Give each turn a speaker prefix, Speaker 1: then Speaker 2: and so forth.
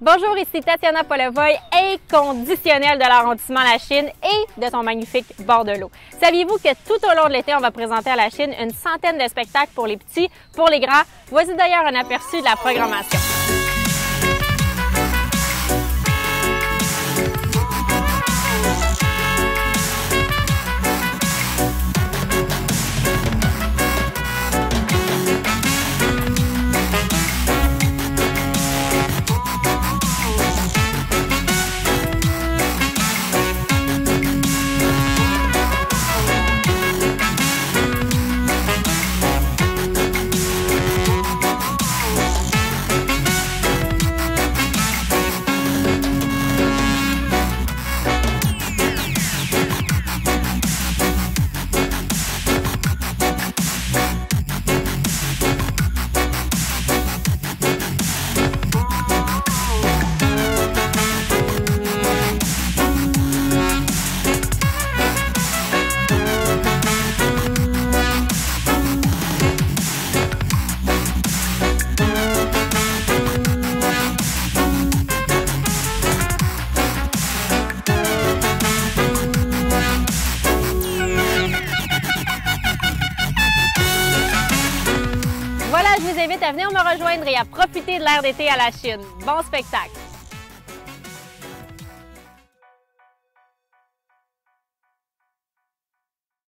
Speaker 1: Bonjour, ici Tatiana Polevoy, inconditionnelle de l'arrondissement La Chine et de ton magnifique bord de l'eau. Saviez-vous que tout au long de l'été, on va présenter à La Chine une centaine de spectacles pour les petits, pour les grands? Voici d'ailleurs un aperçu de la programmation. Je vous invite à venir me rejoindre et à profiter de l'air d'été à la Chine. Bon spectacle!